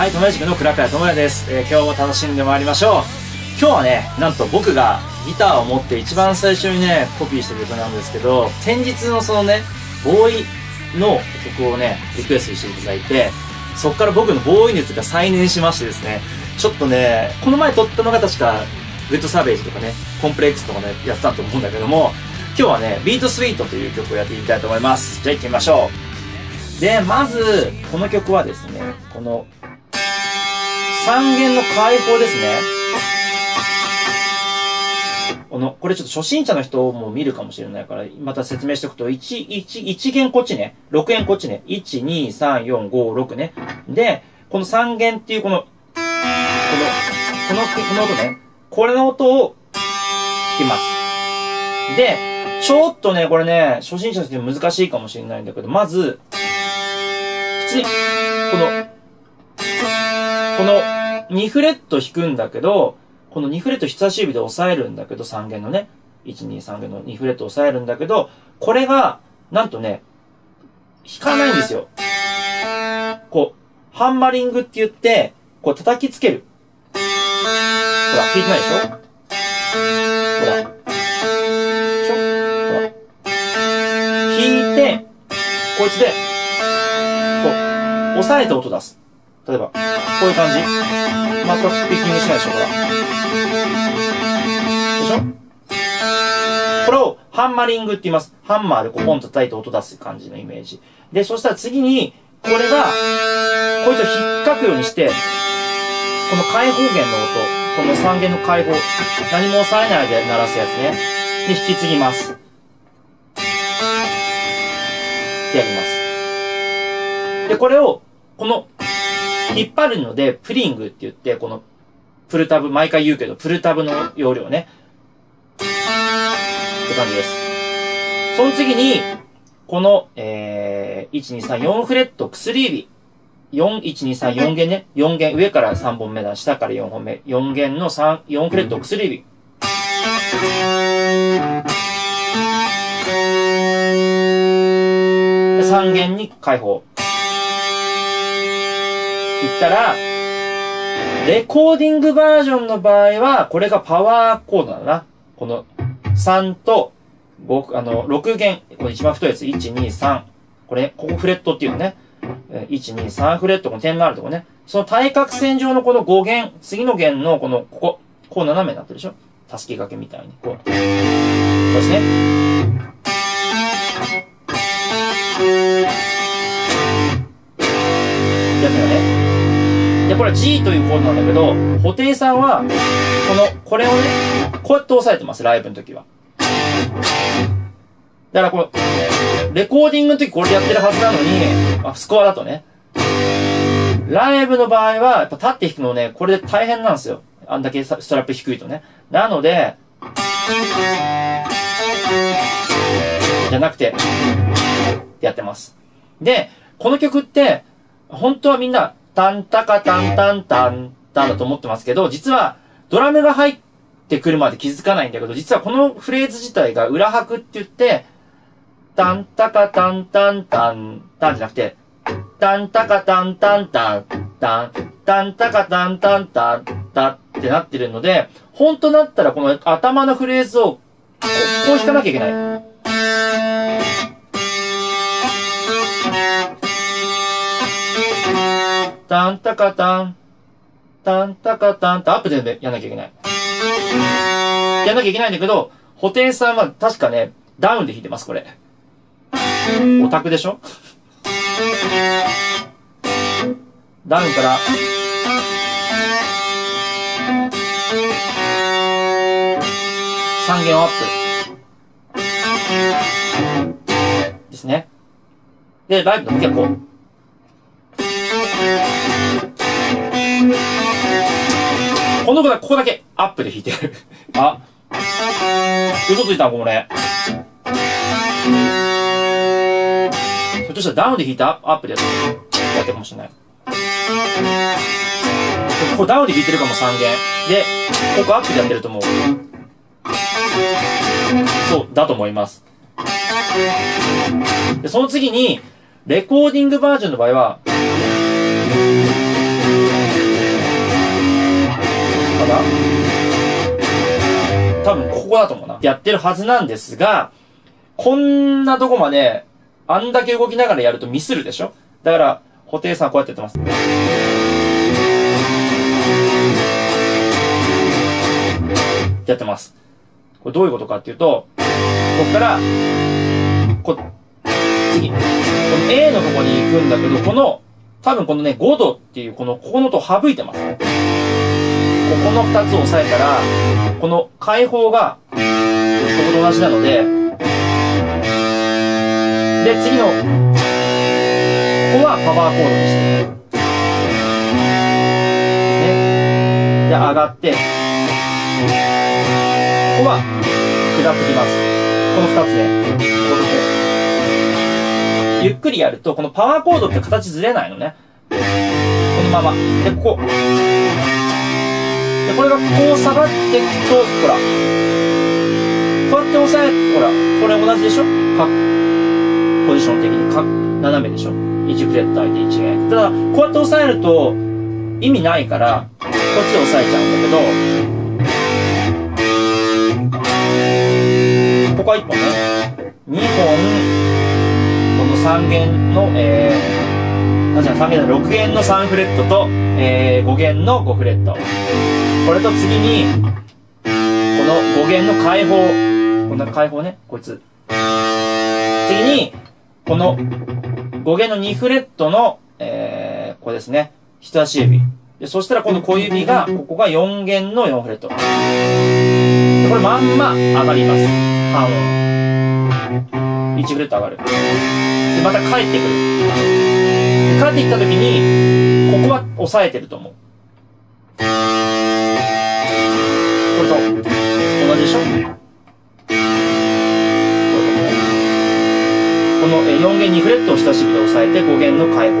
はい、友達の倉倉智也です、えー今日も楽しんでまいりましょう。今日はね、なんと僕がギターを持って一番最初にね、コピーした曲なんですけど、先日のそのね、ボーイの曲をね、リクエストしていただいて、そっから僕のボーイ熱が再燃しましてですね、ちょっとね、この前撮ったのが確か、グッドサーベージとかね、コンプレックスとかね、やってたと思うんだけども、今日はね、ビートスイートという曲をやってみたいと思います。じゃあ行ってみましょう。で、まず、この曲はですね、この、三弦の開放ですね。この、これちょっと初心者の人も見るかもしれないから、また説明しておくと、1、1、1弦こっちね。6弦こっちね。1、2、3、4、5、6ね。で、この3弦っていうこの、この、この、この音ね。これの音を弾きます。で、ちょっとね、これね、初心者として難しいかもしれないんだけど、まず、普通に、この、この2フレット弾くんだけど、この2フレット人差し指で押さえるんだけど、3弦のね、1、2、3弦の2フレット押さえるんだけど、これが、なんとね、弾かないんですよ。こう、ハンマリングって言って、こう叩きつける。ほら、弾いてないでしょ？ほら。でしょ？ほら。弾いて、こいつで、こう、押さえて音出す。例えば、こういう感じ。全くピッキングしないでしょ、ほら。でしょ？これをハンマリングって言います。ハンマーでこうポンと叩いて音出す感じのイメージ。で、そしたら次に、これが、こいつを引っかくようにして、この開放弦の音、この三弦の開放、何も押さえないで鳴らすやつね。で、引き継ぎます。ってやります。で、これを、この、引っ張るので、プリングって言って、この、プルタブ、毎回言うけど、プルタブの容量ね。って感じです。その次に、この、えー、1、2、3、4フレット薬指。4、1、2、3、4弦ね。4弦、上から3本目だ。下から4本目。4弦の3、4フレット薬指。3弦に開放。言ったら、レコーディングバージョンの場合は、これがパワーコードだな。この3と5、あの、6弦、これ一番太いやつ、1、2、3。これ、ここフレットっていうのね。1、2、3フレット、この点のあるとこね。その対角線上のこの5弦、次の弦のこの、ここ、こう斜めになってるでしょたすき掛けみたいに。こう。こうですね。これは G というコードなんだけど、布袋さんは、この、これをね、こうやって押さえてます、ライブの時は。だからこの、レコーディングの時これでやってるはずなのに、まあ、スコアだとね。ライブの場合は、やっぱ立って弾くのね、これで大変なんですよ。あんだけストラップ低いとね。なので、じゃなくて、やってます。で、この曲って、本当はみんな、タンタカタンタンタンタンだと思ってますけど、実は、ドラムが入ってくるまで気づかないんだけど、実はこのフレーズ自体が裏拍って言って、タンタカタンタンタンタンじゃなくて、タンタカタンタンタンタン、タンタカタンタンタンタってなってるので、本当だったらこの頭のフレーズを、こうこう弾かなきゃいけない。タンタカタン、タンタカタンってアップでやんなきゃいけない。やんなきゃいけないんだけど、布袋さんは確かね、ダウンで弾いてます、これ。オタクでしょ？ダウンから、3弦をアップ。ですね。で、ライブの時はこう。この子だ、ここだけアップで弾いてる。あ。嘘ついたこれ。ひょっとしたらダウンで弾いたアップでやってるかもしれない。これダウンで弾いてるかも3弦。で、ここアップでやってると思う。そう、だと思います。で、その次に、レコーディングバージョンの場合は、な？多分ここだと思うな。やってるはずなんですが、こんなとこまで、あんだけ動きながらやるとミスるでしょ？だから、布袋さんこうやってやってます。やってます。これどういうことかっていうと、こっから、こ、次。この A のとこに行くんだけど、この、多分このね、5度っていう、この、ここの音省いてます。ここの2つを押さえたら、この解放が、ここと同じなので、で、次の、ここはパワーコードにしていく。ね。で、上がって、ここは、下ってきます。この2つね。ここゆっくりやると、このパワーコードって形ずれないのね。このまま。で、ここ。で、これがこう下がっていくと、ほら。こうやって押さえ、ほら。これ同じでしょ？か、ポジション的にか、斜めでしょ ?1 フレット相手1弦。ただ、こうやって押さえると、意味ないから、こっちで押さえちゃうんだけど、ここは1本ね。2本、この3弦の、えー、あ、じゃ3弦の6弦の3フレットと、えー、5弦の5フレット。これと次に、この5弦の開放。こんな開放ね、こいつ。次に、この5弦の2フレットの、えー、これですね。人差し指。で、そしたらこの小指が、ここが4弦の4フレット。これまんま上がります。半音。1フレット上がる。で、また帰ってくる。帰ってきた時に、ここは押さえてると思う。4弦2フレットを下し指で押さえて5弦の解放。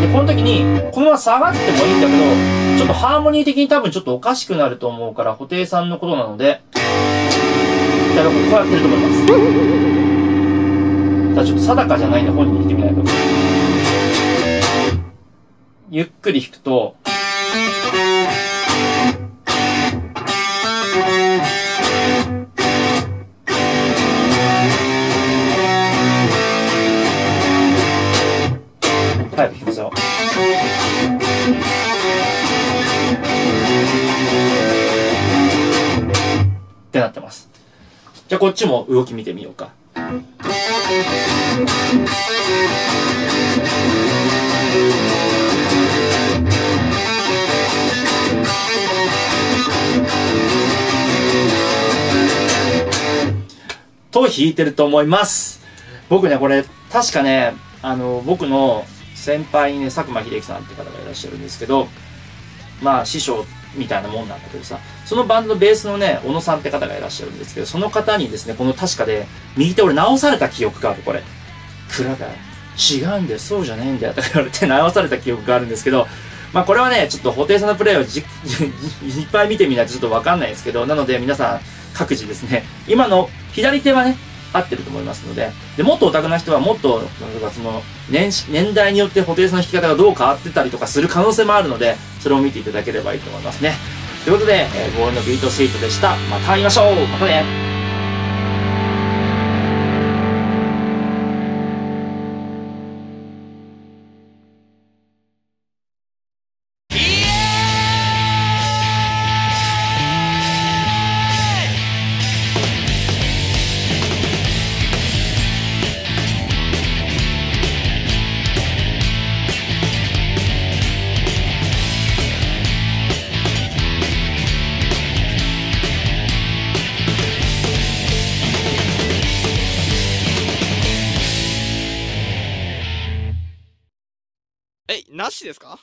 で、この時に、このまま下がってもいいんだけど、ちょっとハーモニー的に多分ちょっとおかしくなると思うから、布袋さんのことなので、じゃあこうやってると思いますただちょっと定かじゃないんで本人に弾いてみないとゆっくり弾くとってなってます。じゃあこっちも動き見てみようか。と弾いてると思います。僕ね、これ、確かね、あの、僕の先輩にね、佐久間秀樹さんって方がいらっしゃるんですけど、まあ、師匠みたいなもんなんだけどさ、そのバンドのベースのね、小野さんって方がいらっしゃるんですけど、その方にですね、この確かで、右手俺直された記憶がある、これ。蔵が、違うんだよ、そうじゃねえんだよ、とか言われて直された記憶があるんですけど、まあこれはね、ちょっと布袋さんのプレイをじいっぱい見てみないとちょっとわかんないですけど、なので皆さん各自ですね、今の左手はね、合ってると思いますので、で、もっとオタクな人はもっと、なんかその、年、年代によって布袋さんの弾き方がどう変わってたりとかする可能性もあるので、それを見ていただければいいと思いますね。ということで、えー、ボールのビートスイートでした。また会いましょうまたねですか？